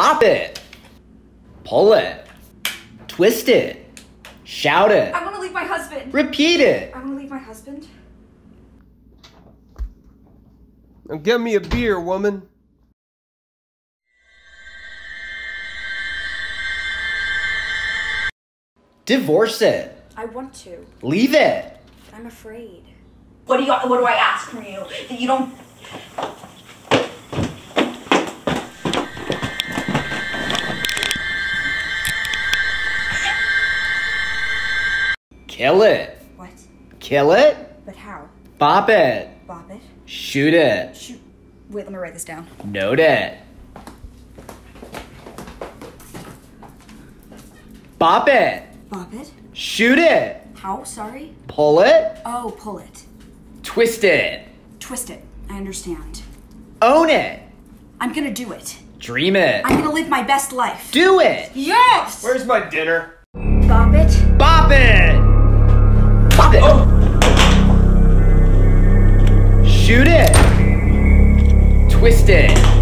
Bop it. Pull it. Twist it. Shout it. I want to leave my husband. Repeat it. I want to leave my husband. Now get me a beer, woman. Divorce it. I want to. Leave it. I'm afraid. What do you? What do I ask from you? That you don't. Kill it. What? Kill it. But how? Bop it. Bop it? Shoot it. Shoot. Wait, let me write this down. Note it. Bop it. Bop it? Shoot it. How? Sorry? Pull it. Oh, pull it. Twist it. Twist it. I understand. Own it. I'm gonna do it. Dream it. I'm gonna live my best life. Do it. Yes! Where's my dinner? Bop it? Bop it. Bop it. Shoot it. Twist it.